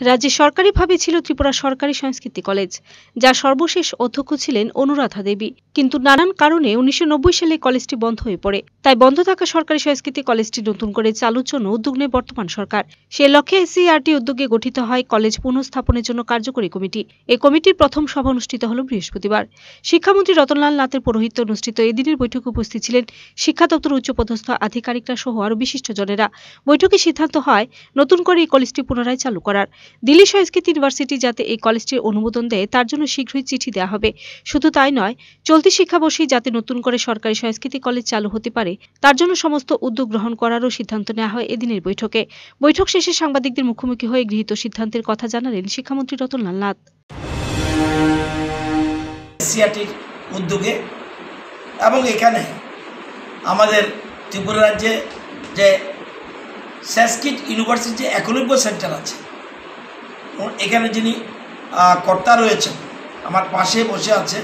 রাজ্যে সরকারিভাবে ছিল ত্রিপুরা সরকারি সংস্কৃতি কলেজ যার সর্বশেষ অধ্যক্ষ ছিলেন অনুরাধা দেবী। কিন্তু নানান কারণে উনিশশো নব্বই সালে কলেজটি বন্ধ হয়ে পড়ে। তাই বন্ধ থাকা সরকারি সংস্কৃতি কলেজটি নতুন করে চালুর জন্য উদ্যোগ নেয় বর্তমান সরকার। সে লক্ষ্যে এসসিআরটি উদ্যোগে গঠিত হয় কলেজ পুনঃস্থাপনের জন্য কার্যকরী কমিটি। এই কমিটির প্রথম সভা অনুষ্ঠিত হল বৃহস্পতিবার। শিক্ষামন্ত্রী রতনলাল নাথের পৌরোহিত্যে অনুষ্ঠিত এদিনের বৈঠকে উপস্থিত ছিলেন শিক্ষা দপ্তর উচ্চপদস্থ আধিকারিকরা সহ আরও বিশিষ্টজনেরা। বৈঠকে সিদ্ধান্ত হয় নতুন করে এই কলেজটি পুনরায় চালু করার। দিল্লি সংস্কৃত ইউনিভার্সিটি যাতে এই কলেজটির অনুমোদন দেয়, তার জন্য শীঘ্রই চিঠি দেওয়া হবে। শুধু তাই নয়, চলতি শিক্ষাবর্ষেই যাতে নতুন করে সরকারি সংস্কৃতি কলেজ চালু হতে পারে, তার জন্য সমস্ত উদ্যোগ গ্রহণ করারও সিদ্ধান্ত নেওয়া হয় এদিনের বৈঠকে। বৈঠক শেষে সাংবাদিকদের মুখোমুখি হয়ে গৃহীত সিদ্ধান্তের কথা জানালেন শিক্ষামন্ত্রী রতনলাল নাথ। সিআরটির উদ্যোগে এবং এখানে আমাদের ত্রিপুরা রাজ্যে যে সংস্কৃত ইউনিভার্সিটি একলব্য সেন্টার আছে, এখানে যিনি কর্তা রয়েছেন, আমার পাশে বসে আছে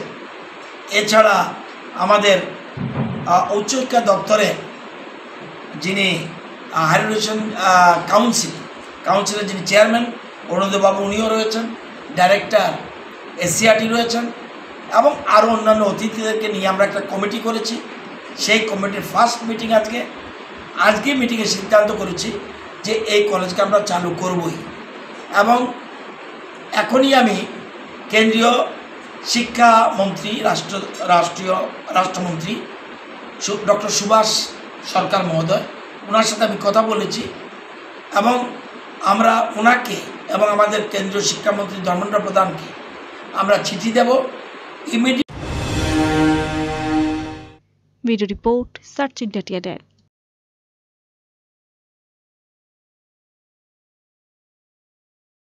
এছাড়া আমাদের আহ, উচ্চ শিক্ষা দপ্তরে যিনি হায়ার এডুকেশন কাউন্সিল কাউন্সিলের যিনি চেয়ারম্যান অরুণোদয়বাবু উনিও রয়েছেন ডাইরেক্টর এসসিআরটি রয়েছেন এবং আরও অন্যান্য অতিথিদেরকে নিয়ে আমরা একটা কমিটি করেছি। সেই কমিটির ফার্স্ট মিটিং আজকে। আজকে মিটিংয়ে সিদ্ধান্ত করেছি যে এই কলেজকে আমরা চালু করবই। এবং এখনই আমি কেন্দ্রীয় শিক্ষামন্ত্রী রাষ্ট্র, রাষ্ট্রীয়, রাষ্ট্রমন্ত্রী ডক্টর সুভাষ সরকার মহোদয় ওনার সাথে আমি কথা বলেছি এবং আমরা ওনাকে এবং আমাদের কেন্দ্রীয় শিক্ষামন্ত্রী ধর্মেন্দ্র প্রধানকে আমরা চিঠি দেব immediate video report search India